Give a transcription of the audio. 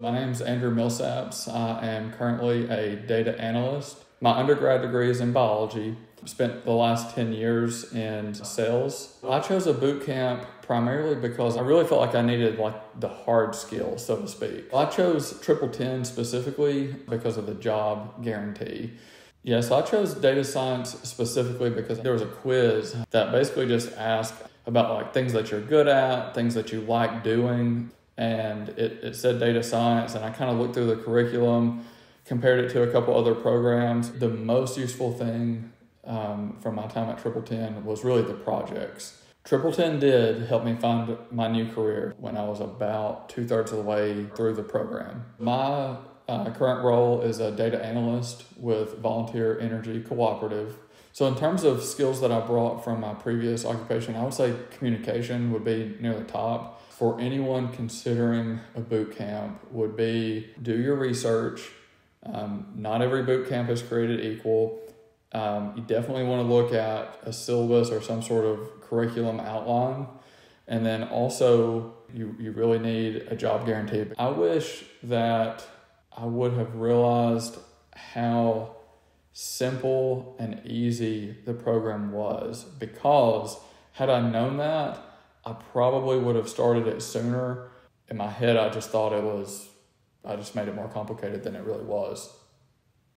My name is Andrew Millsaps. I am currently a data analyst. My undergrad degree is in biology. Spent the last 10 years in sales. I chose a boot camp primarily because I really felt like I needed like the hard skills, so to speak. I chose TripleTen specifically because of the job guarantee. Yes, I chose data science specifically because there was a quiz that basically just asked about like things that you're good at, things that you like doing, and it, it said data science and I kind of looked through the curriculum, compared it to a couple other programs. The most useful thing um, from my time at TripleTen was really the projects. TripleTen did help me find my new career when I was about two thirds of the way through the program. My uh, current role is a data analyst with Volunteer Energy Cooperative. So, in terms of skills that I brought from my previous occupation, I would say communication would be near the top. For anyone considering a boot camp, would be do your research. Um, not every boot camp is created equal. Um, you definitely want to look at a syllabus or some sort of curriculum outline. And then also, you, you really need a job guarantee. I wish that I would have realized how simple and easy the program was because had I known that, I probably would have started it sooner. In my head, I just thought it was, I just made it more complicated than it really was.